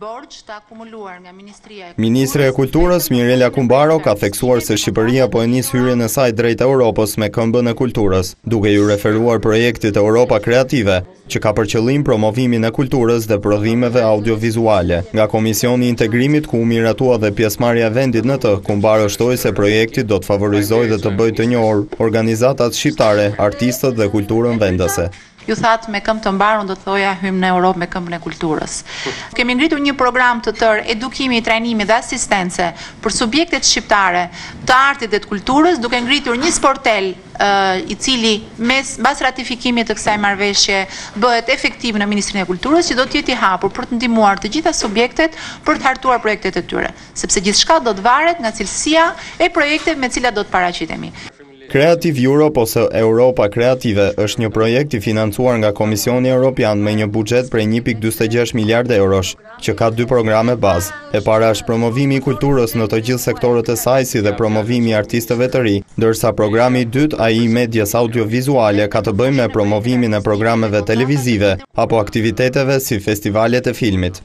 borxh të akumuluar nga Ministria e Kulturës. Ministrja e Kulturës, Mirela Kumbaro, ka theksuar se Shqipëria po e nis hyrjen e saj drejt Europës me këmbën e kulturës, duke iu referuar projektit Europa Kreative, që ka për qëllim promovimin e kulturës dhe prodhimeve audiovizuale. Nga Komisioni i Integrimit, ku u miratua dhe pjesëmarrja e vendit në të, Kumbaro shtoi se projekti do të favorizojë dhe të bëjë të njohur organizatat shqiptare, artistët dhe kulturën vendëse. Ju thatë me këmbë të mbarë, unë do të thoja hyjmë në Europë me këmbën e kulturës. Kemi ngritur një program të tërë edukimi, trajnimi dhe asistence për subjektet shqiptare të artit dhe të kulturës, duke ngritur një sportel i cili menjëherë mbas ratifikimit të kësaj marrëveshje bëhet efektiv në Ministrinë e Kulturës, që do të jetë i hapur për të ndihmuar të gjitha subjektet për të hartuar projektet e tyre, sepse gjithçka do të varet nga cilësia e projekteve me të cilat do të paraqitemi. Creative Europe ose Europa Kreative është një projekt i financuar nga Komisioni Europian me një buxhet prej një pikë dyzet e gjashtë miliardë eurosh, që ka dy programe bazë. E para është promovimi i kulturës në të gjithë sektorët e saj si dhe promovimi i artistëve të ri, ndërsa programi i dytë, ai i medias audiovizuale, ka të bëjë me promovimin e programeve televizive apo aktiviteteve si festivalet e filmit.